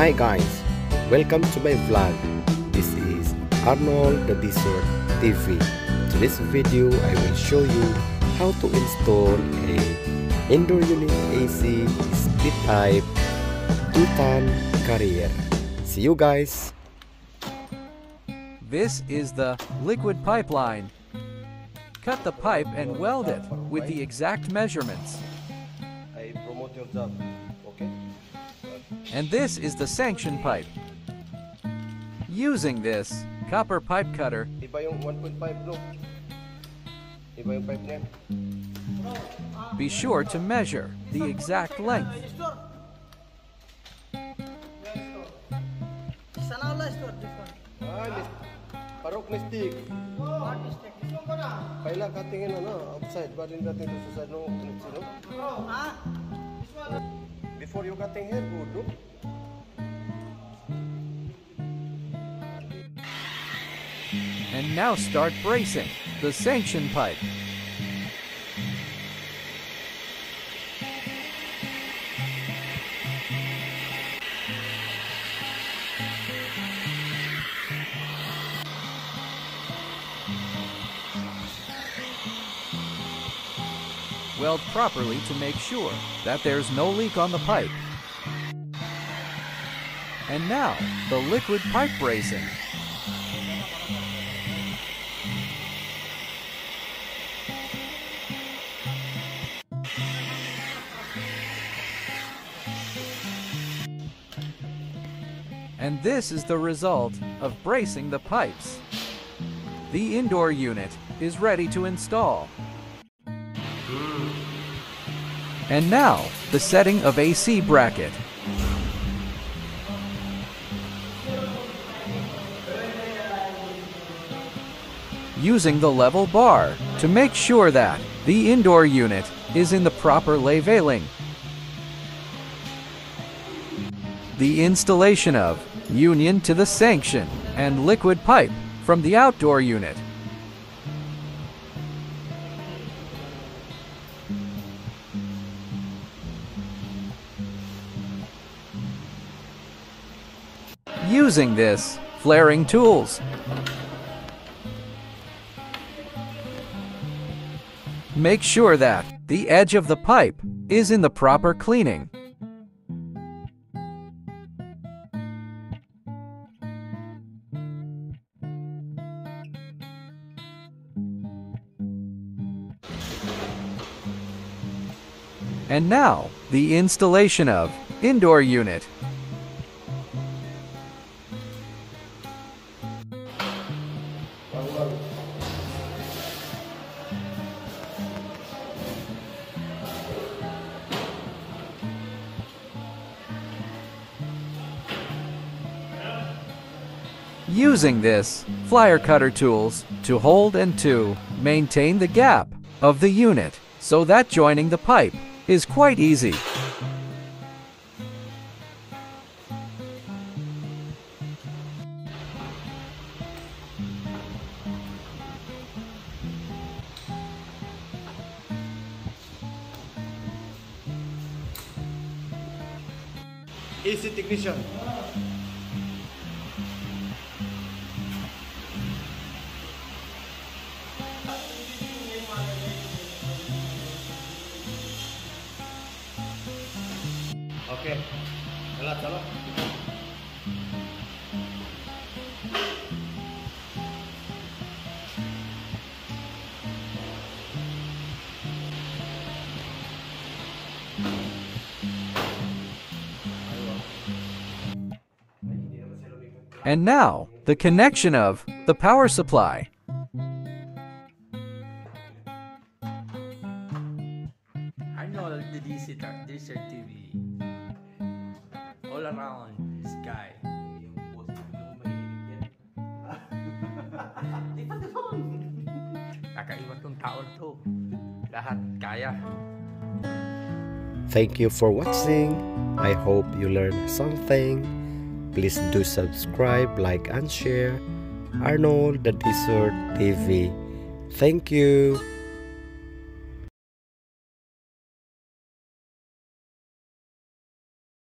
Hi guys, welcome to my vlog. This is Arnold the Desert TV. To this video, I will show you how to install a indoor unit AC split type 2-ton carrier. See you guys! This is the liquid pipeline. Cut the pipe and weld it with the exact measurements. I promote your job, okay? And this is the suction pipe. Using this copper pipe cutter, Iba yung 1.5 no? Iba yung pipe niyan. be sure to measure the exact length. Sanala store this one. Ah, mis- parok mistake? This one na. Paila katingin ano, outside, ba rin natin sa no, sino? This one. Before you cutting hair, eh, good, no? And now start brazing the suction pipe. Weld properly to make sure that there's no leak on the pipe. And now, the liquid pipe brazing. And this is the result of brazing the pipes. The indoor unit is ready to install. And now, the setting of AC bracket. Using the level bar to make sure that the indoor unit is in the proper lay veiling. The installation of union to the suction and liquid pipe from the outdoor unit. Using this flaring tools. Make sure that the edge of the pipe is in the proper cleaning. And now, the installation of indoor unit. Using this flyer cutter tools to hold and to maintain the gap of the unit so that joining the pipe is quite easy. AC technician. Okay. Salat, salat. And now, the connection of the power supply. Arnold, the DC Tar- Desert TV. All around sky. Thank you for watching. I hope you learned something. Please do subscribe, like, and share. Arnold the Desert TV. Thank you.